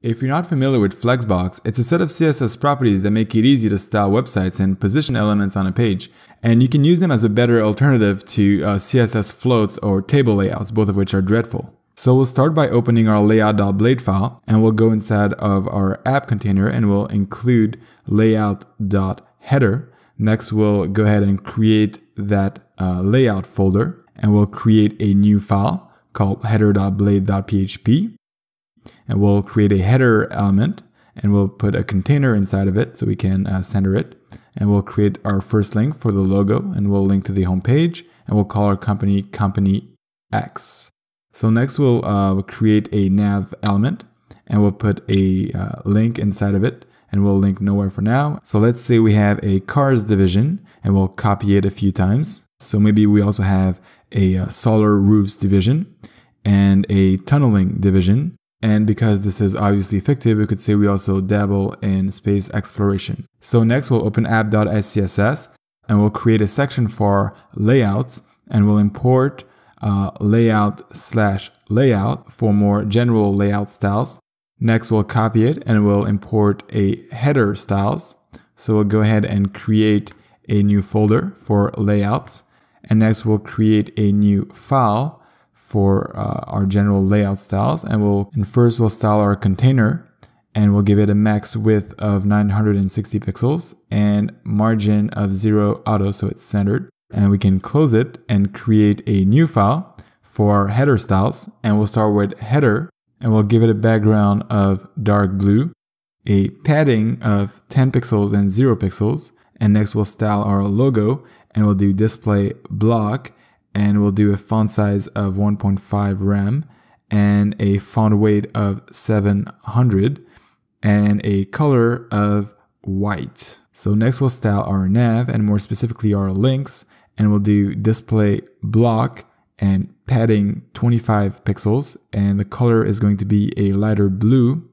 If you're not familiar with Flexbox, it's a set of CSS properties that make it easy to style websites and position elements on a page. And you can use them as a better alternative to uh, CSS floats or table layouts, both of which are dreadful. So we'll start by opening our layout.blade file and we'll go inside of our app container and we'll include layout.header. Next, we'll go ahead and create that uh, layout folder and we'll create a new file called header.blade.php and we'll create a header element and we'll put a container inside of it so we can uh, center it. And we'll create our first link for the logo and we'll link to the home page and we'll call our company company X. So next we'll uh, create a nav element and we'll put a uh, link inside of it and we'll link nowhere for now. So let's say we have a cars division and we'll copy it a few times. So maybe we also have a uh, solar roofs division and a tunneling division and because this is obviously fictive, we could say we also dabble in space exploration. So next we'll open app.scss and we'll create a section for layouts and we'll import uh, layout slash layout for more general layout styles. Next we'll copy it and we'll import a header styles. So we'll go ahead and create a new folder for layouts. And next we'll create a new file for uh, our general layout styles and we'll and first we'll style our container and we'll give it a max width of 960 pixels and margin of zero auto so it's centered and we can close it and create a new file for our header styles and we'll start with header and we'll give it a background of dark blue a padding of 10 pixels and 0 pixels and next we'll style our logo and we'll do display block and we'll do a font size of 1.5 rem and a font weight of 700 and a color of white. So next we'll style our nav and more specifically our links and we'll do display block and padding 25 pixels and the color is going to be a lighter blue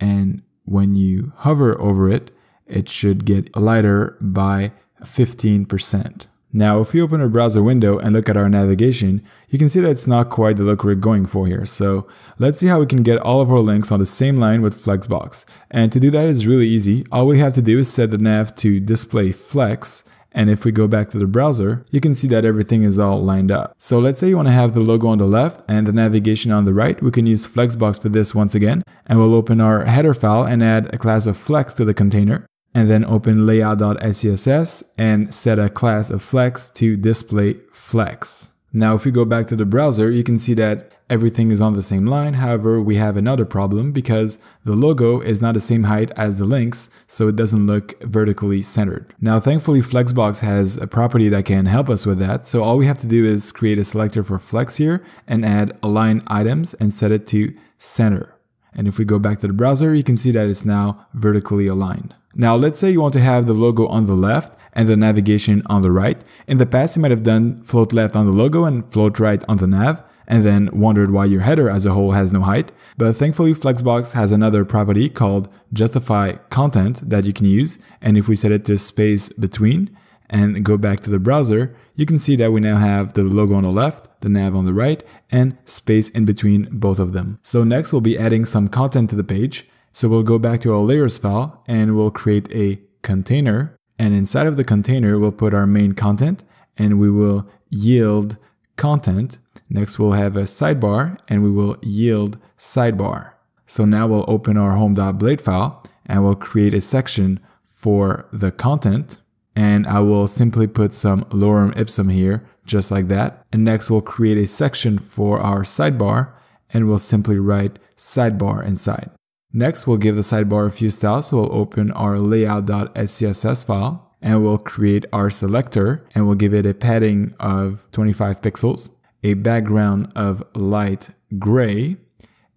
and when you hover over it it should get lighter by 15%. Now, if we open a browser window and look at our navigation, you can see that it's not quite the look we're going for here. So let's see how we can get all of our links on the same line with Flexbox. And to do that is really easy. All we have to do is set the nav to display flex. And if we go back to the browser, you can see that everything is all lined up. So let's say you want to have the logo on the left and the navigation on the right. We can use Flexbox for this once again. And we'll open our header file and add a class of flex to the container and then open layout.scss and set a class of flex to display flex. Now, if we go back to the browser, you can see that everything is on the same line. However, we have another problem because the logo is not the same height as the links, so it doesn't look vertically centered. Now, thankfully, Flexbox has a property that can help us with that. So all we have to do is create a selector for flex here and add align items and set it to center. And if we go back to the browser, you can see that it's now vertically aligned. Now, let's say you want to have the logo on the left and the navigation on the right. In the past, you might have done float left on the logo and float right on the nav, and then wondered why your header as a whole has no height. But thankfully, Flexbox has another property called justify content that you can use. And if we set it to space between and go back to the browser, you can see that we now have the logo on the left, the nav on the right, and space in between both of them. So next, we'll be adding some content to the page. So we'll go back to our layers file and we'll create a container. And inside of the container, we'll put our main content and we will yield content. Next, we'll have a sidebar and we will yield sidebar. So now we'll open our home.blade file and we'll create a section for the content. And I will simply put some lorem ipsum here, just like that. And next we'll create a section for our sidebar and we'll simply write sidebar inside. Next, we'll give the sidebar a few styles. So we'll open our layout.scss file and we'll create our selector and we'll give it a padding of 25 pixels, a background of light gray,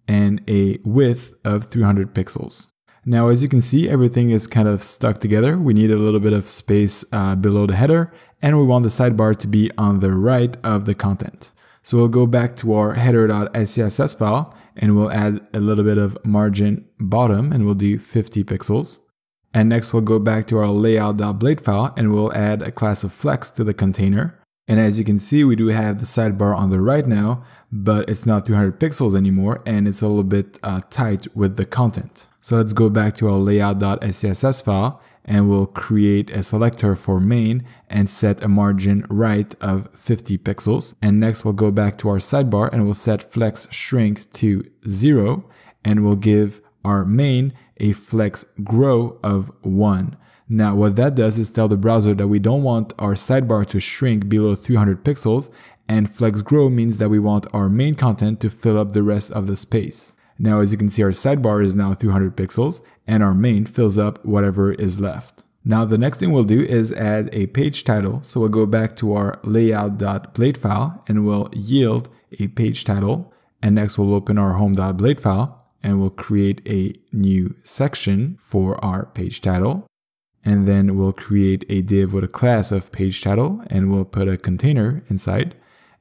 and a width of 300 pixels. Now, as you can see, everything is kind of stuck together. We need a little bit of space uh, below the header, and we want the sidebar to be on the right of the content. So we'll go back to our header.scss file and we'll add a little bit of margin bottom and we'll do 50 pixels. And next we'll go back to our layout.blade file and we'll add a class of flex to the container And as you can see, we do have the sidebar on the right now, but it's not 300 pixels anymore and it's a little bit uh, tight with the content. So let's go back to our layout.scss file and we'll create a selector for main and set a margin right of 50 pixels. And next we'll go back to our sidebar and we'll set flex shrink to zero and we'll give our main a flex grow of one. Now what that does is tell the browser that we don't want our sidebar to shrink below 300 pixels and flex grow means that we want our main content to fill up the rest of the space. Now as you can see our sidebar is now 300 pixels and our main fills up whatever is left. Now the next thing we'll do is add a page title. So we'll go back to our layout.blade file and we'll yield a page title. And next we'll open our home.blade file and we'll create a new section for our page title. And then we'll create a div with a class of page title and we'll put a container inside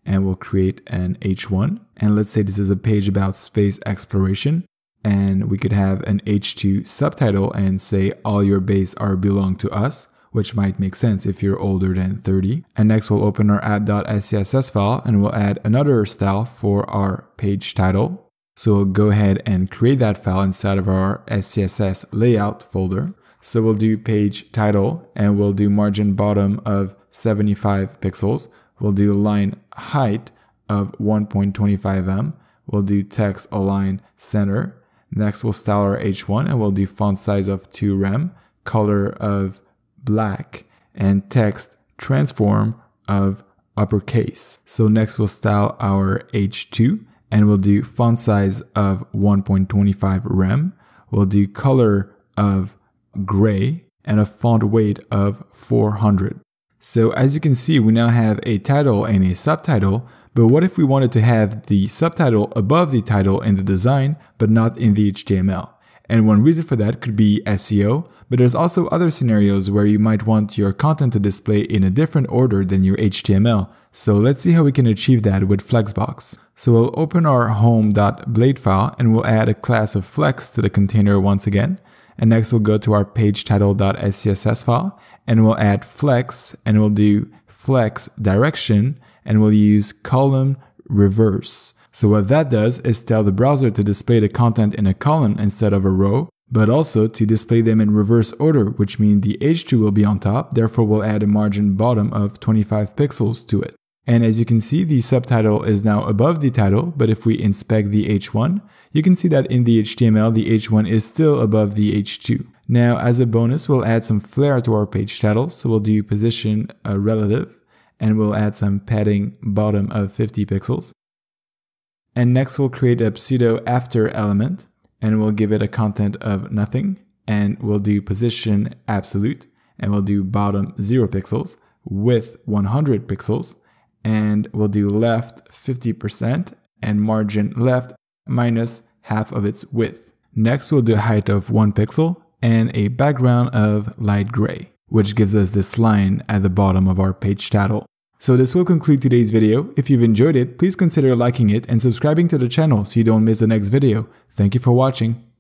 and we'll create an H1. And let's say this is a page about space exploration and we could have an H2 subtitle and say all your base are belong to us, which might make sense if you're older than 30. And next we'll open our app.scss file and we'll add another style for our page title. So we'll go ahead and create that file inside of our SCSS layout folder. So we'll do page title and we'll do margin bottom of 75 pixels. We'll do line height of 1.25 em. We'll do text align center Next, we'll style our H1 and we'll do font size of 2 rem, color of black, and text transform of uppercase. So next we'll style our H2 and we'll do font size of 1.25 rem. We'll do color of gray and a font weight of 400. So as you can see, we now have a title and a subtitle, but what if we wanted to have the subtitle above the title in the design, but not in the HTML? And one reason for that could be SEO, but there's also other scenarios where you might want your content to display in a different order than your HTML. So let's see how we can achieve that with Flexbox. So we'll open our home.blade file and we'll add a class of flex to the container once again. And next we'll go to our page title.scss file and we'll add flex and we'll do flex direction and we'll use column reverse. So what that does is tell the browser to display the content in a column instead of a row, but also to display them in reverse order, which means the H2 will be on top, therefore we'll add a margin bottom of 25 pixels to it. And as you can see, the subtitle is now above the title, but if we inspect the H1, you can see that in the HTML, the H1 is still above the H2. Now, as a bonus, we'll add some flair to our page title. So we'll do position uh, relative, and we'll add some padding bottom of 50 pixels. And next, we'll create a pseudo after element, and we'll give it a content of nothing, and we'll do position absolute, and we'll do bottom 0 pixels, width 100 pixels, and we'll do left 50% and margin left minus half of its width. Next, we'll do height of 1 pixel and a background of light gray, which gives us this line at the bottom of our page title. So this will conclude today's video. If you've enjoyed it, please consider liking it and subscribing to the channel so you don't miss the next video. Thank you for watching.